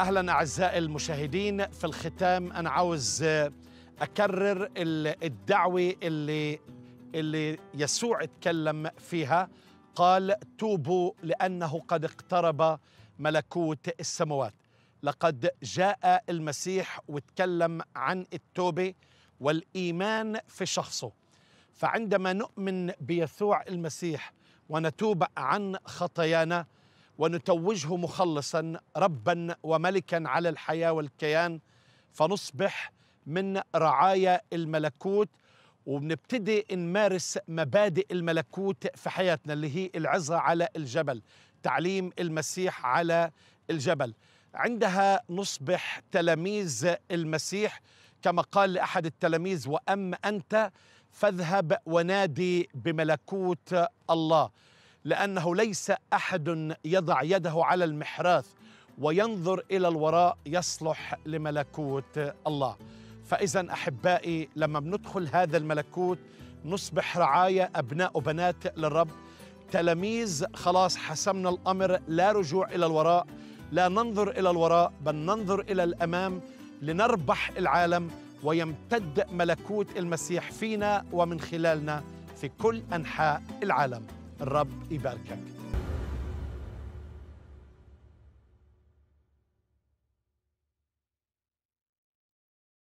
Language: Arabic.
أهلا أعزائي المشاهدين في الختام. أنا عاوز أكرر الدعوة اللي اللي يسوع اتكلم فيها. قال توبوا لأنه قد اقترب ملكوت السماوات. لقد جاء المسيح وتكلم عن التوبة والإيمان في شخصه. فعندما نؤمن بيسوع المسيح ونتوب عن خطايانا ونتوجه مخلصا ربا وملكا على الحياة والكيان. فنصبح من رعايا الملكوت وبنبتدي نمارس مبادئ الملكوت في حياتنا اللي هي العظه على الجبل تعليم المسيح على الجبل. عندها نصبح تلاميذ المسيح. كما قال لأحد التلاميذ واما أنت فاذهب ونادي بملكوت الله. لأنه ليس أحد يضع يده على المحراث وينظر إلى الوراء يصلح لملكوت الله. فاذا أحبائي لما بندخل هذا الملكوت نصبح رعايا أبناء وبنات للرب. تلاميذ خلاص حسمنا الأمر لا رجوع إلى الوراء لا ننظر إلى الوراء بل ننظر إلى الأمام لنربح العالم ويمتد ملكوت المسيح فينا ومن خلالنا في كل أنحاء العالم. الرب يباركك.